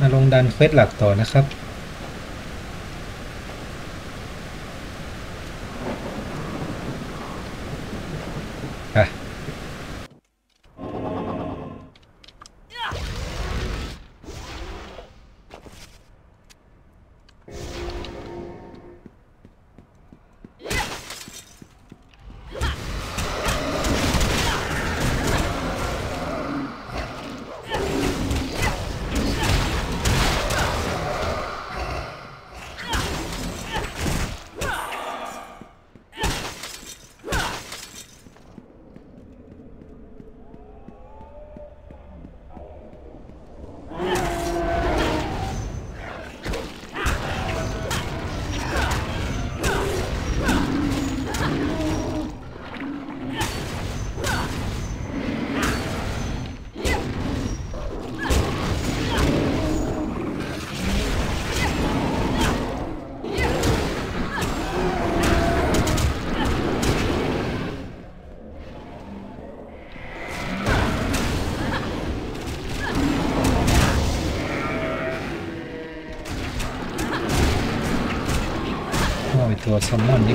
มาลงดันเควสหลักต่อนะครับ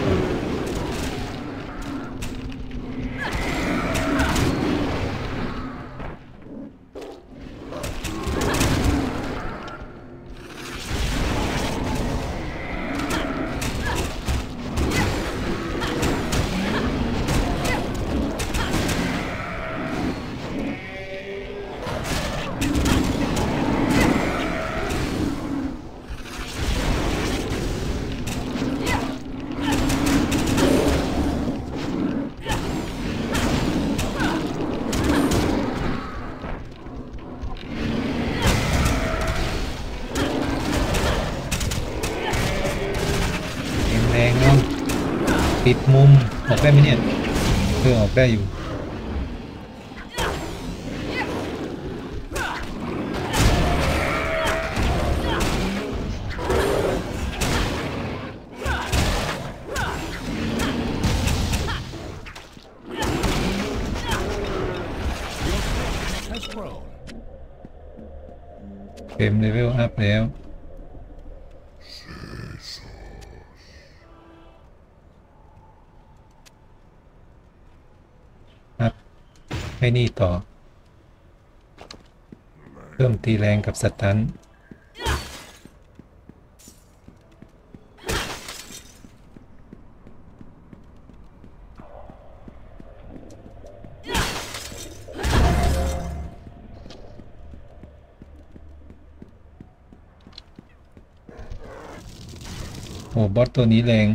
เอ งๆเนาะติดมุมออกได้ไหมเนี่ยเออออกได้อยู่เกมเลเวลอัพแล้ว ให้นี่ต่อ เพิ่มตีแรงกับสตันโอ้บอสตัวนี้แรง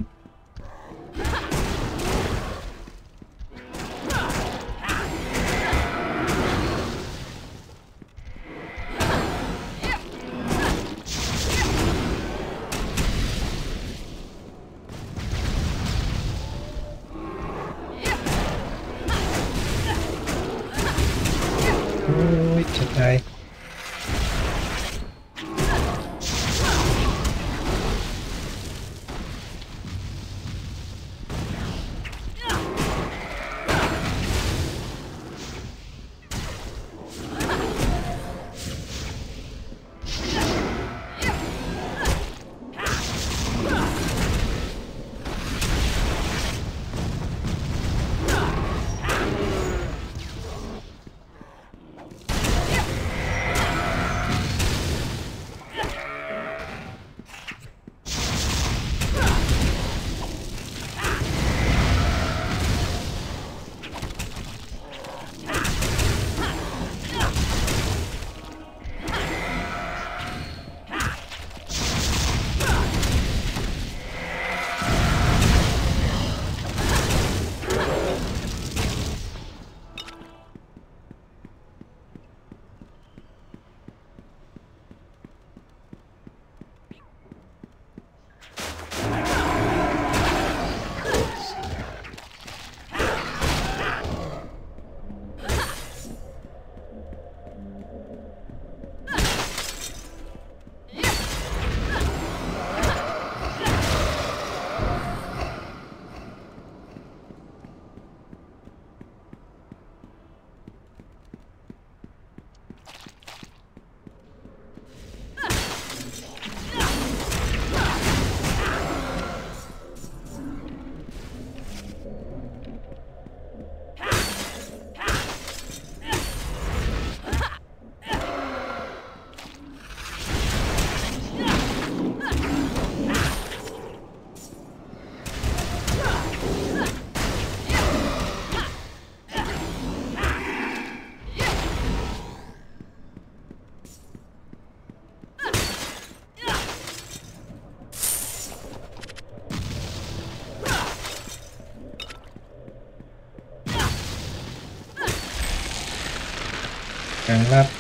ลา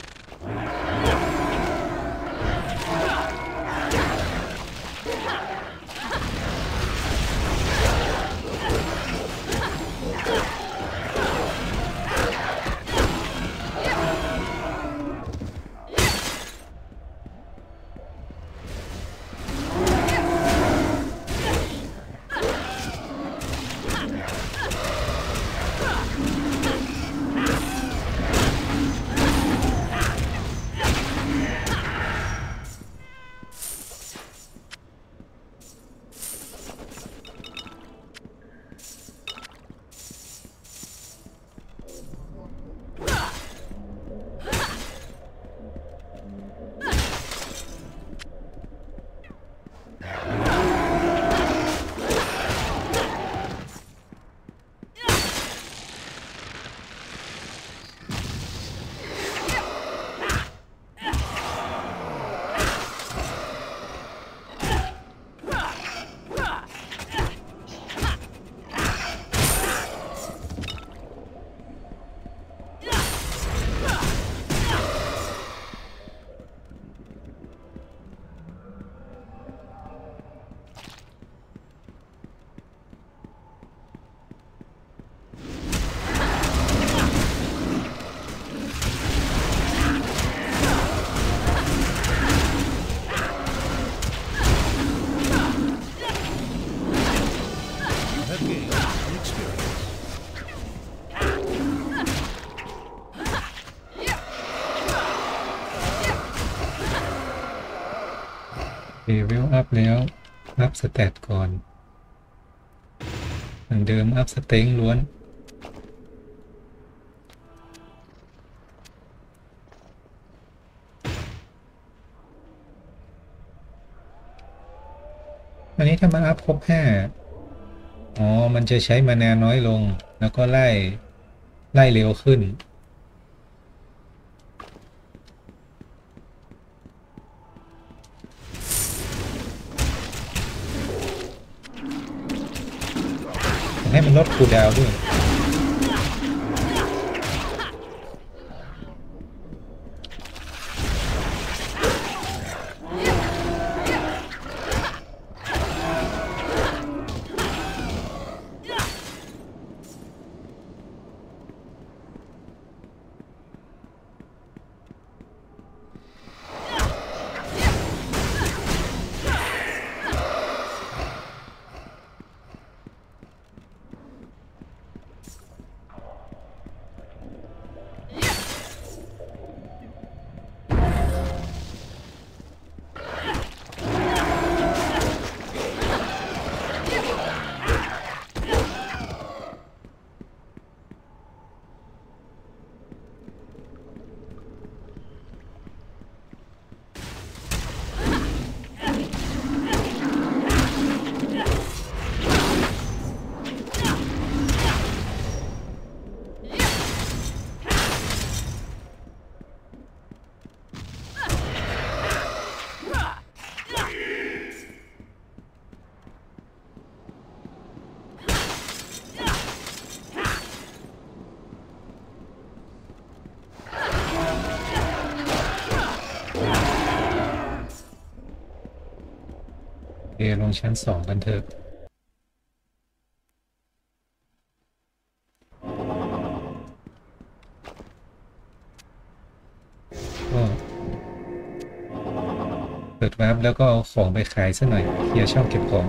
up แล้ว up stat ก่อนเหมือนเดิม up strength ล้วนอันนี้ถ้ามา up ครบห้าอ๋อ มันจะใช้ mana น้อยลง แล้วก็ไล่ ไล่เร็วขึ้น ให้มันลดคูลดาวด้วย ลงชั้นสองกันเถอะก็เปิดวาร์ปแล้วก็เอาของไปขายซะหน่อยเคลียชองเก็บของ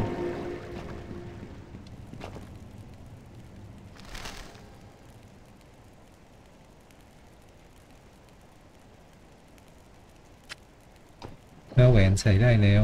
แล้วแหวนใส่ได้แล้ว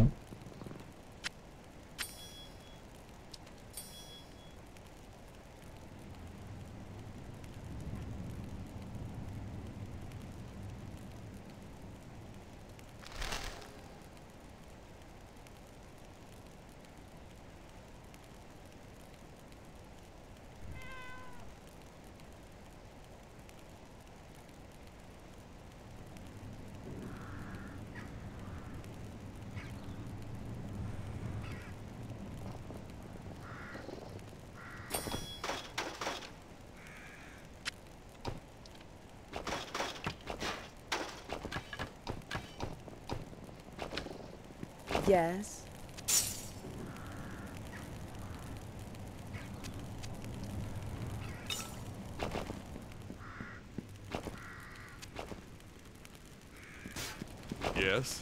Yes. Yes.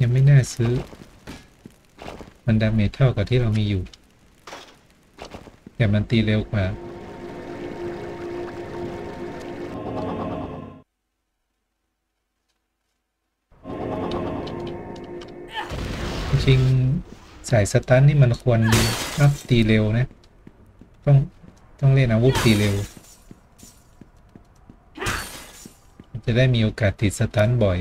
ยังไม่น่าซื้อ มัน damage เท่ากับที่เรามีอยู่ แต่มันตีเร็วกว่าจริงๆสาย stun นี่มันควร up ตีเร็วนะ ต้องต้องเล่นอาวุธตีเร็ว จะได้มีโอกาสติดสตันบ่อย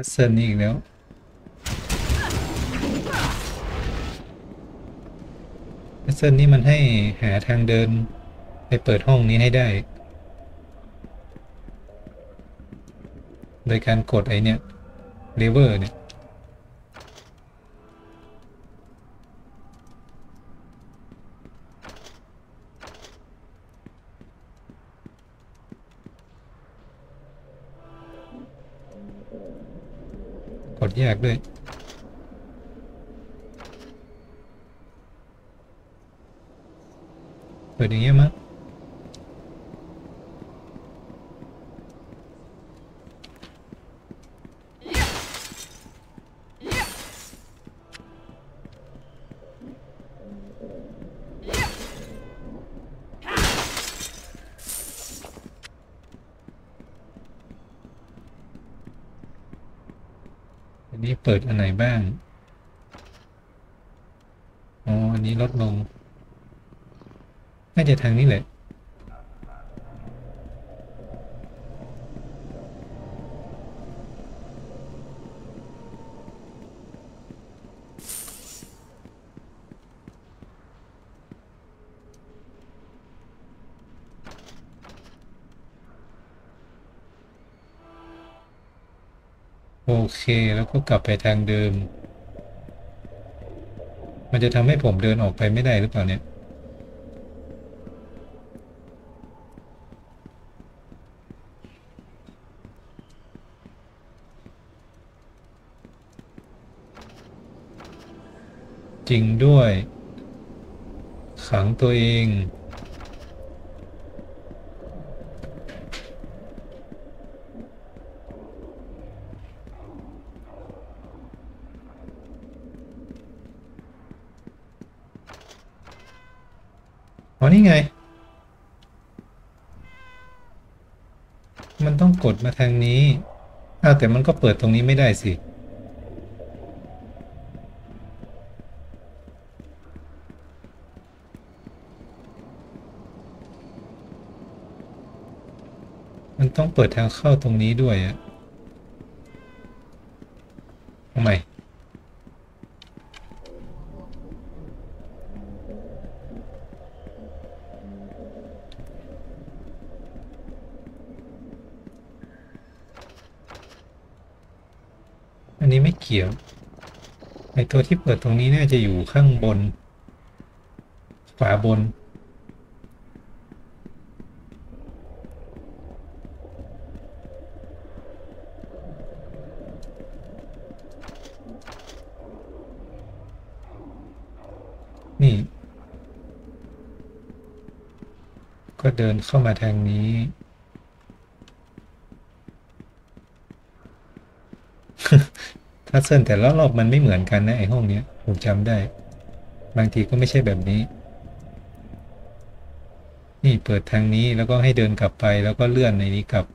พัซเซิลนี่อีกแล้วพัซเซิลนี่มันให้หาทางเดิน ไปเปิดห้องนี้ให้ได้ โดยการกดไอเนี่ยเลเวอร์เนี่ย ยากด้วยเปิดอย่างเงี้ยมั้ง นี่เปิดอันไหนบ้าง อ๋อ อันนี้ลดลง น่าจะทางนี้แหละ แล้วก็กลับไปทางเดิม มันจะทำให้ผมเดินออกไปไม่ได้หรือเปล่าเนี่ย จริงด้วย ขังตัวเอง นี่ไง มันต้องกดมาทางนี้อ้าวแต่มันก็เปิดตรงนี้ไม่ได้สิ มันต้องเปิดทางเข้าตรงนี้ด้วยอะทำไม อันนี้ไม่เกี่ยว ไอ ตัวที่เปิดตรงนี้น่าจะอยู่ข้างบนฝาบน นี่ ก็เดินเข้ามาทางนี้ ทัศเซิลแต่ละรอบมันไม่เหมือนกันนะไอห้องเนี้ยผมจำได้ บางทีก็ไม่ใช่แบบนี้ นี่เปิดทางนี้แล้วก็ให้เดินกลับไปแล้วก็เลื่อนในนี้กลับ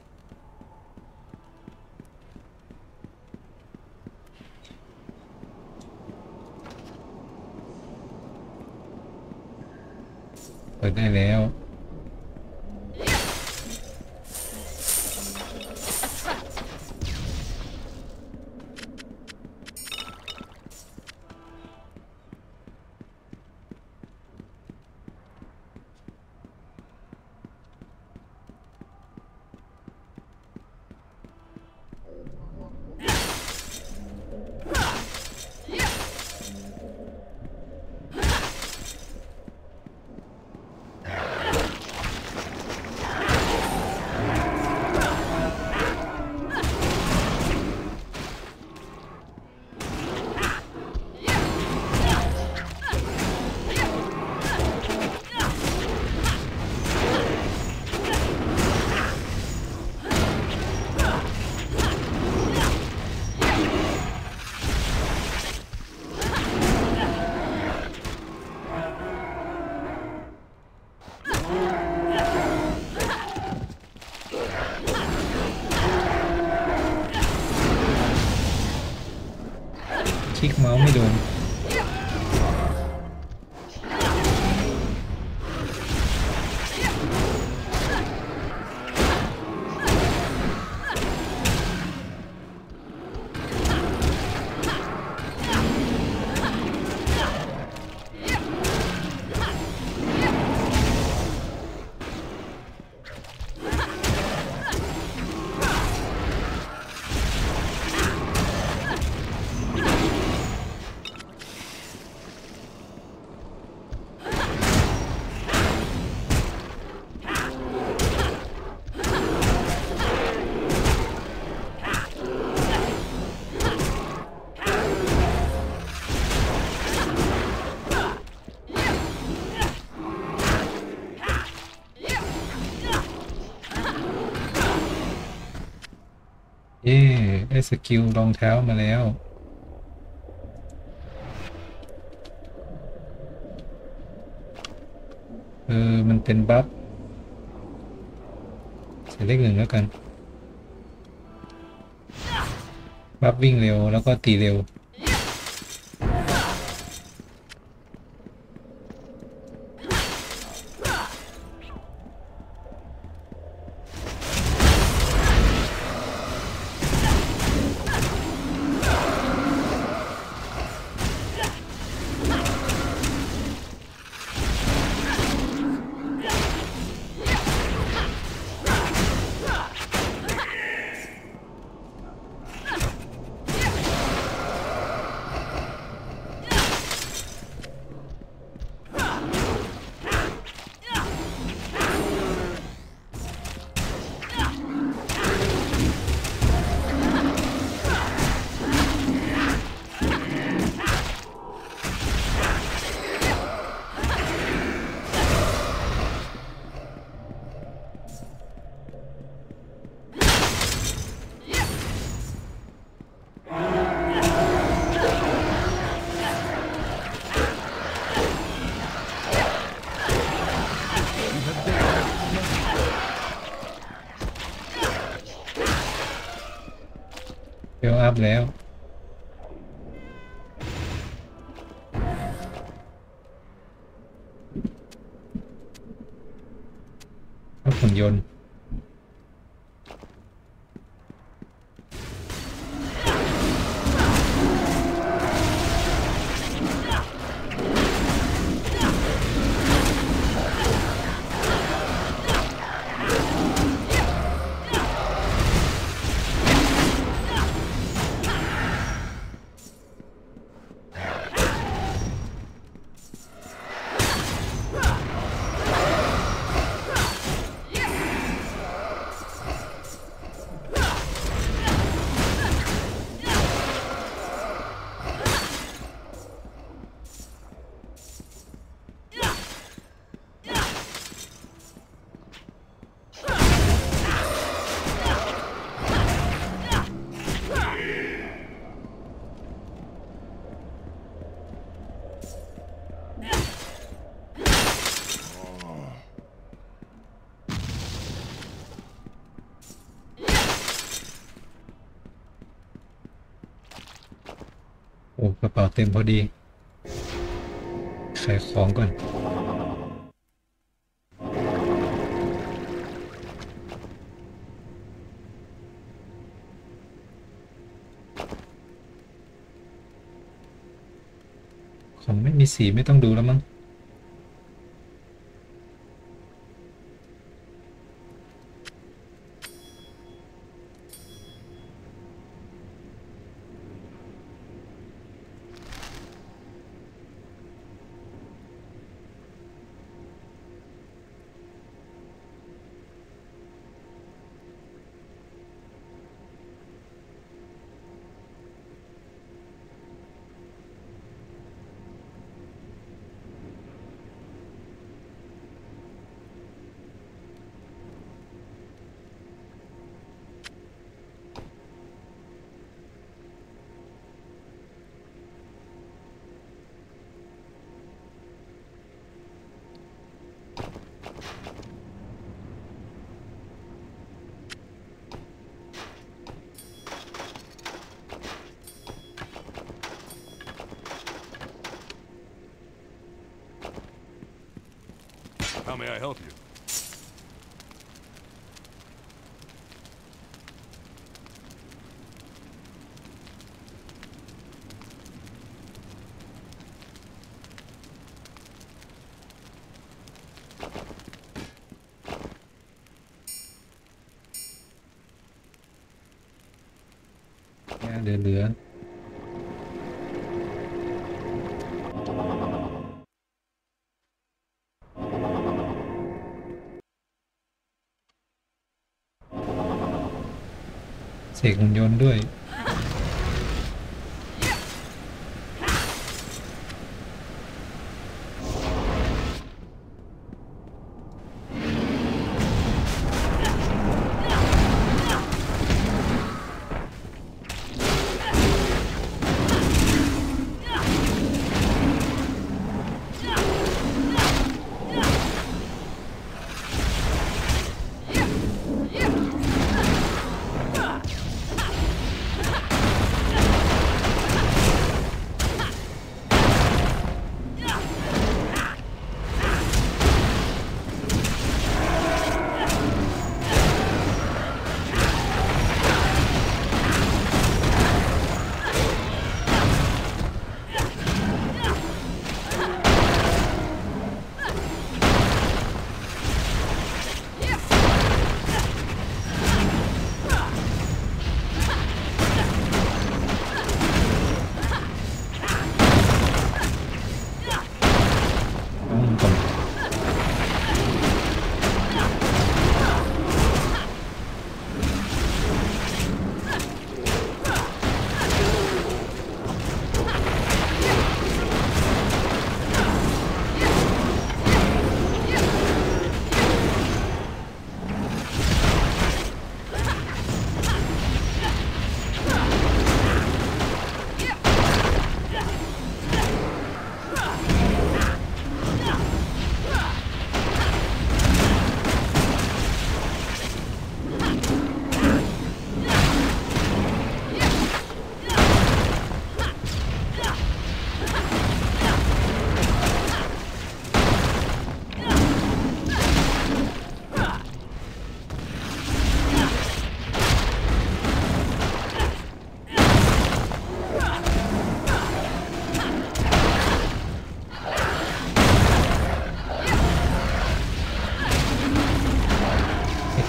ได้ skill รองเท้ามาแล้ว เออ มันเป็น buff ใส่เลขหนึ่งแล้วกัน buff วิ่งเร็วแล้วก็ตีเร็ว บลอัพแล้ว รถหุ่นยนต์ เต็มพอดีขายของก่อนของไม่มีสีไม่ต้องดูแล้วมั้ง may I help you? เนี่ยเเสกหุ่นยนต์ด้วย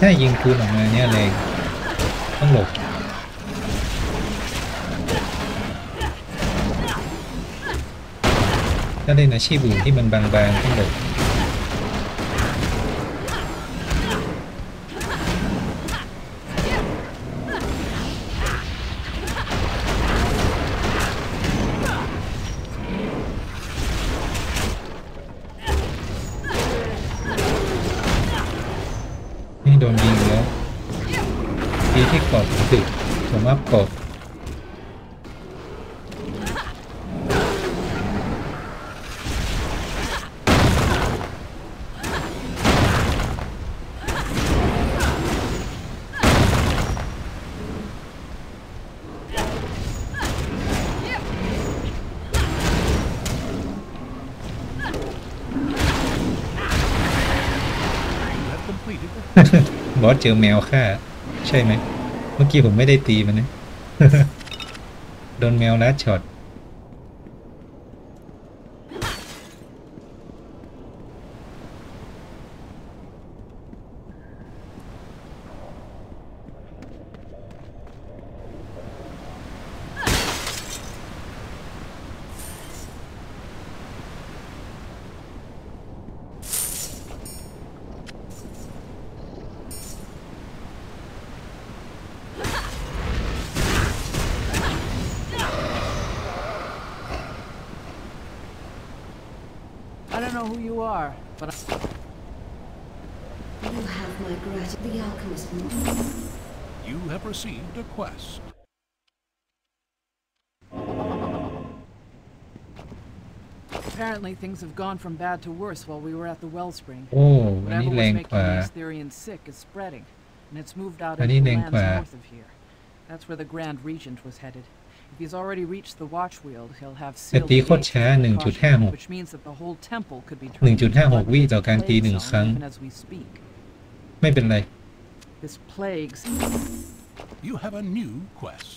ช่ยิงปืนออกมาเนี่ยแรงต้องหลบถ้าเล่นอาชีพอื่นที่มันบางๆต้องหลบ บอสเจอแมวฆ่า ใช่ไหม เมื่อกี้ผมไม่ได้ตีมันนะ โดนแมวลัดช็อต when I... You have my gratitude, the alchemist. You have received a quest. Apparently things have gone from bad to worse while we were at the wellspring. Oh, Whatever was making Mysterian sick is spreading, and it's moved out of the lands north of here. That's where the Grand Regent was headed. If he's already reached the Watchwield, he'll have แต่ sealed ตี the โคตร gates ช้า with precaution, 1.56 which means that the whole temple could be turned into 1.56 like วิ a ต่อการตี plague หนึ่ง zone ครั้ง even as we speak. ไม่เป็นไร This plague You have a new quest.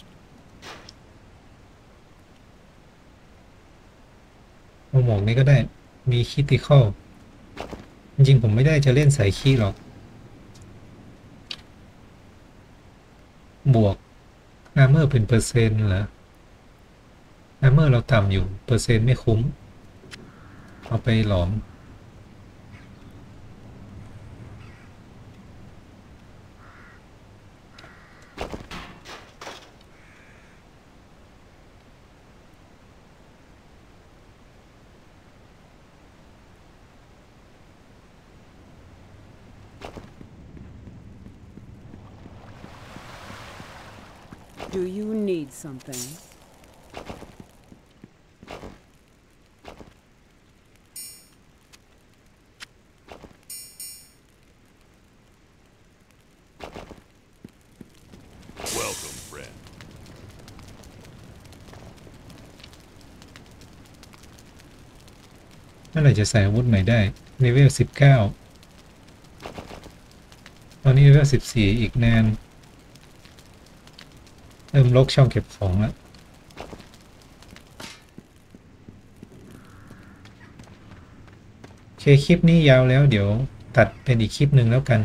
เอาหมวกนี้ก็ได้มีคิติคอลจริงๆผมไม่ได้จะเล่นสายขี้หรอก บวกอาร์เมอร์เป็นเปอร์เซ็นต์เหรอ อาร์เมอร์เราต่ำอยู่ เปอร์เซ็นต์ไม่คุ้ม เอาไปหลอม Do you need something? Welcome, friend. เมื่อ ไหร่จะใส่อาวุธใหม่ได้เลเวลสิบเก้าตอนนี้เลเวลสิบสี่อีกนานเริ่มลกช่องเก็บของแล้วโอเคคลิปนี้ยาวแล้วเดี๋ยวตัดเป็นอีกคลิปหนึ่งแล้วกัน